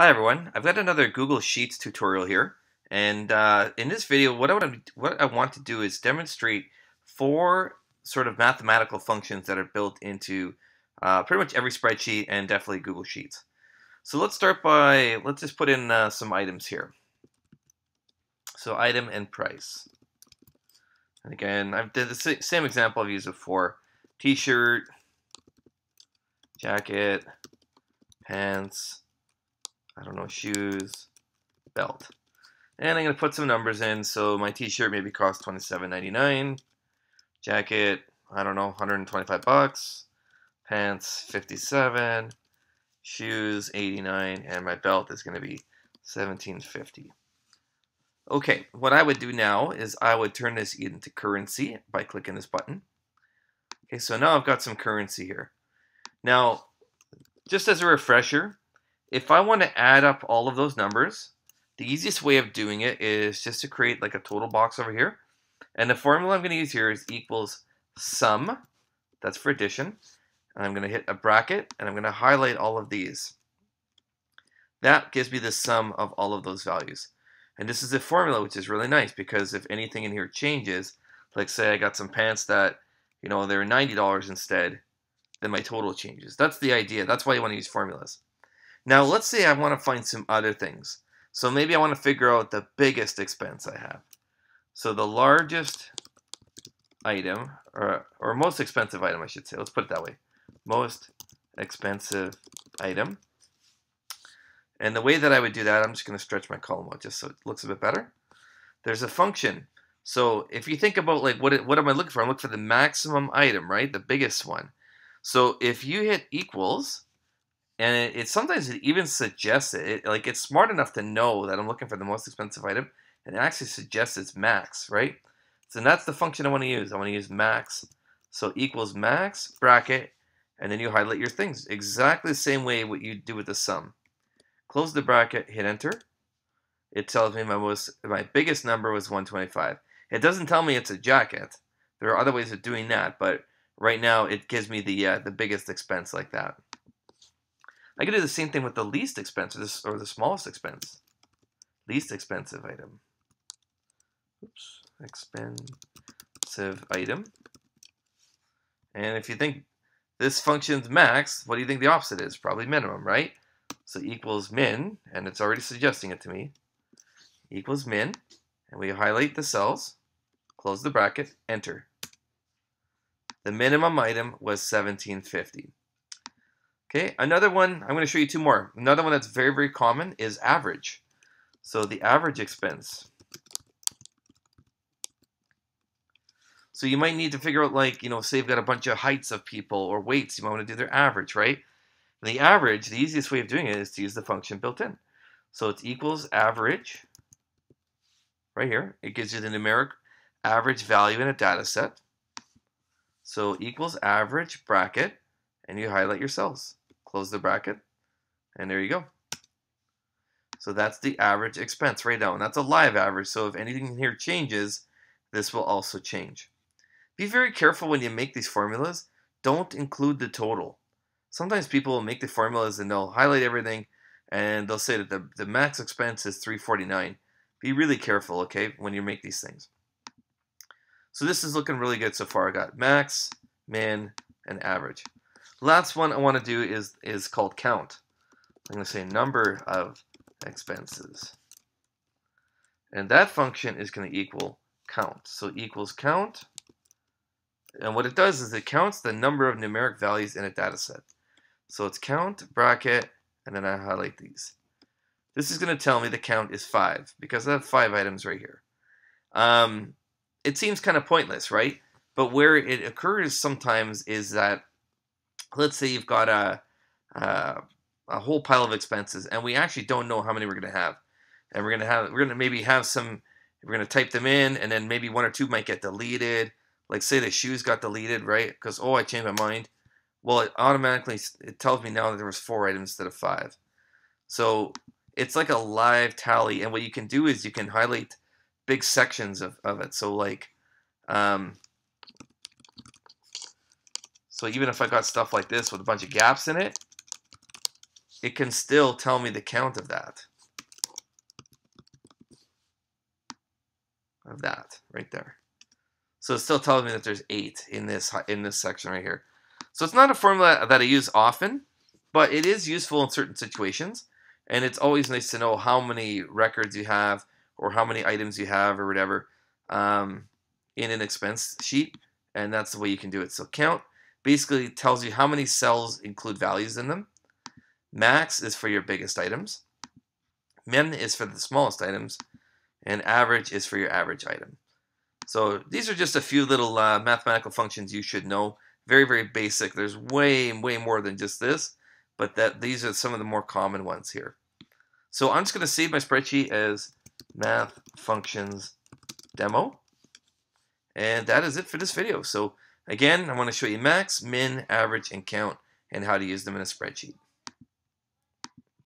Hi everyone, I've got another Google Sheets tutorial here and uh, in this video what I, want to, what I want to do is demonstrate four sort of mathematical functions that are built into uh, pretty much every spreadsheet and definitely Google Sheets. So let's start by, let's just put in uh, some items here. So item and price. And again, I've did the same example I've used before. T-shirt, jacket, pants, I don't know, shoes, belt. And I'm going to put some numbers in. So my t-shirt maybe costs $27.99. Jacket, I don't know, 125 bucks. Pants, 57. Shoes, 89. And my belt is going to be 1750. Okay, what I would do now is I would turn this into currency by clicking this button. Okay, so now I've got some currency here. Now, just as a refresher, if I want to add up all of those numbers, the easiest way of doing it is just to create like a total box over here. And the formula I'm going to use here is equals sum, that's for addition. And I'm going to hit a bracket and I'm going to highlight all of these. That gives me the sum of all of those values. And this is a formula which is really nice because if anything in here changes, like say I got some pants that, you know, they're $90 instead, then my total changes. That's the idea. That's why you want to use formulas. Now, let's say I want to find some other things. So maybe I want to figure out the biggest expense I have. So the largest item, or, or most expensive item, I should say. Let's put it that way. Most expensive item. And the way that I would do that, I'm just going to stretch my column out just so it looks a bit better. There's a function. So if you think about like what, what am I looking for? I'm looking for the maximum item, right? The biggest one. So if you hit equals, and it, it, sometimes it even suggests it, it, like it's smart enough to know that I'm looking for the most expensive item, and it actually suggests it's max, right? So that's the function I want to use. I want to use max. So equals max bracket, and then you highlight your things exactly the same way what you do with the sum. Close the bracket, hit enter. It tells me my most my biggest number was 125. It doesn't tell me it's a jacket. There are other ways of doing that, but right now it gives me the uh, the biggest expense like that. I could do the same thing with the least expensive or the smallest expense. Least expensive item. Oops, expensive item. And if you think this function's max, what do you think the opposite is? Probably minimum, right? So equals min, and it's already suggesting it to me, equals min, and we highlight the cells, close the bracket, enter. The minimum item was 1750. Okay, another one, I'm going to show you two more. Another one that's very, very common is average. So the average expense. So you might need to figure out like, you know, say you've got a bunch of heights of people or weights, you might want to do their average, right? And the average, the easiest way of doing it is to use the function built in. So it's equals average, right here. It gives you the numeric average value in a data set. So equals average bracket, and you highlight your cells close the bracket, and there you go. So that's the average expense right now, and that's a live average, so if anything here changes, this will also change. Be very careful when you make these formulas. Don't include the total. Sometimes people will make the formulas and they'll highlight everything, and they'll say that the, the max expense is 349 Be really careful, okay, when you make these things. So this is looking really good so far. I got max, min, and average. Last one I want to do is, is called count. I'm going to say number of expenses. And that function is going to equal count. So equals count. And what it does is it counts the number of numeric values in a data set. So it's count, bracket, and then I highlight these. This is going to tell me the count is 5 because I have 5 items right here. Um, it seems kind of pointless, right? But where it occurs sometimes is that let's say you've got a, a, a whole pile of expenses, and we actually don't know how many we're going to have, and we're going to have we're going to maybe have some we're going to type them in, and then maybe one or two might get deleted. Like say the shoes got deleted, right? Because oh, I changed my mind. Well, it automatically it tells me now that there was four items instead of five. So it's like a live tally, and what you can do is you can highlight big sections of, of it. So like, um, so even if I got stuff like this with a bunch of gaps in it, it can still tell me the count of that. Of that right there. So it still tells me that there's eight in this in this section right here. So it's not a formula that I use often, but it is useful in certain situations. And it's always nice to know how many records you have or how many items you have or whatever um, in an expense sheet. And that's the way you can do it. So count basically tells you how many cells include values in them. Max is for your biggest items. Min is for the smallest items. And average is for your average item. So these are just a few little uh, mathematical functions you should know. Very, very basic. There's way, way more than just this, but that these are some of the more common ones here. So I'm just going to save my spreadsheet as math functions demo. And that is it for this video. So again, I want to show you max, min, average, and count, and how to use them in a spreadsheet.